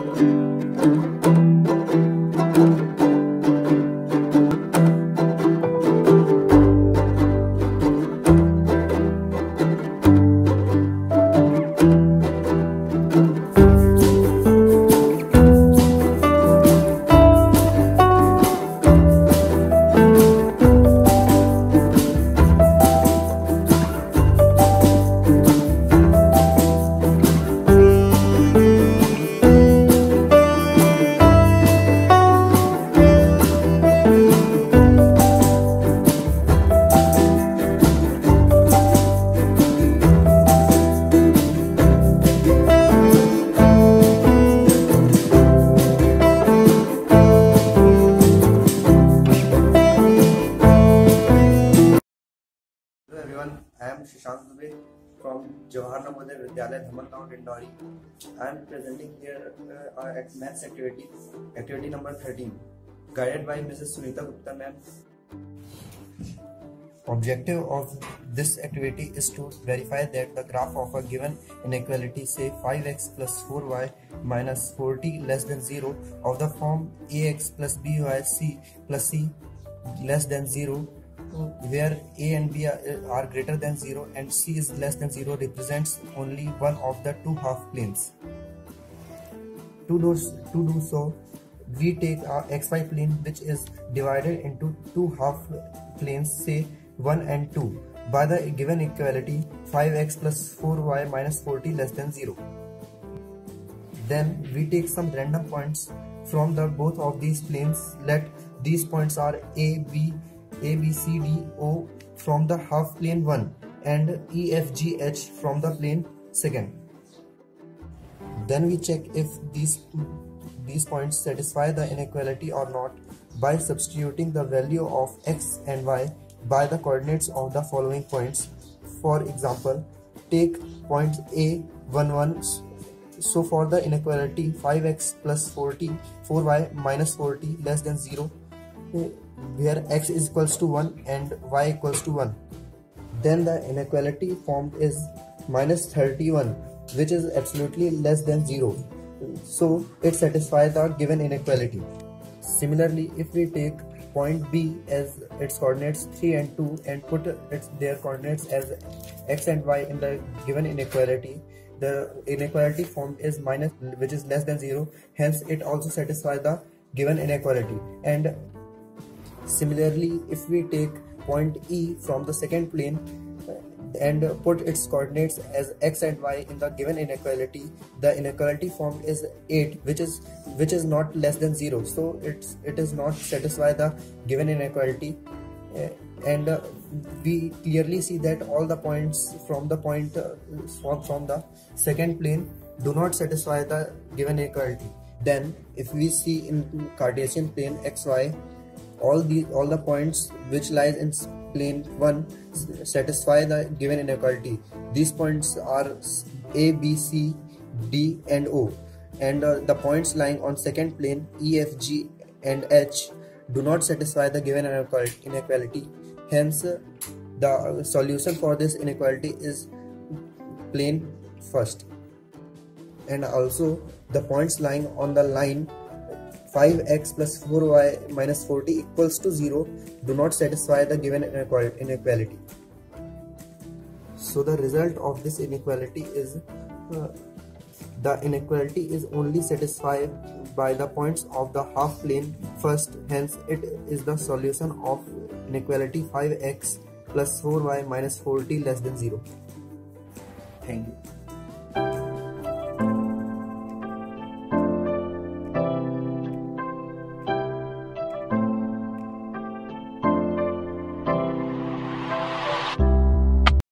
Hello from Jawahar Navodaya Vidyalaya Dhamalgaon Dindori. I am presenting here uh, at maths activity, activity number 13, guided by Mrs. Sunita Gupta ma'am. Objective of this activity is to verify that the graph of a given inequality say 5x plus 4y minus 4t less than 0 of the form ax plus by c plus c less than 0 where a and b are, eh, are greater than 0 and c is less than 0 represents only one of the two half planes. To do, to do so, we take our xy plane which is divided into two half planes say 1 and 2 by the given equality 5x plus 4y minus 40 less than 0. Then we take some random points from the both of these planes. Let these points are a, b, a, B, C, D, O from the half plane 1 and E, F, G, H from the plane 2nd. Then we check if these, these points satisfy the inequality or not by substituting the value of x and y by the coordinates of the following points. For example, take point A 1 1 so for the inequality 5x plus 40 4y minus 40 less than 0 where x is equals to 1 and y equals to 1 then the inequality formed is minus 31 which is absolutely less than 0 so it satisfies the given inequality. Similarly if we take point b as its coordinates 3 and 2 and put its their coordinates as x and y in the given inequality the inequality formed is minus which is less than 0 hence it also satisfies the given inequality. And Similarly, if we take point E from the second plane and put its coordinates as x and y in the given inequality, the inequality formed is 8, which is which is not less than 0. So it's it is not satisfy the given inequality. Uh, and uh, we clearly see that all the points from the point uh, from, from the second plane do not satisfy the given inequality then if we see in cartesian plane xy all the all the points which lies in plane 1 satisfy the given inequality. These points are a b c d and o. And uh, the points lying on second plane e f g and h do not satisfy the given inequality. Hence the solution for this inequality is plane first. And also the points lying on the line 5x plus 4y minus 40 equals to 0 do not satisfy the given inequality. So the result of this inequality is uh, the inequality is only satisfied by the points of the half plane first hence it is the solution of inequality 5x plus 4y minus 40 less than 0. Thank you.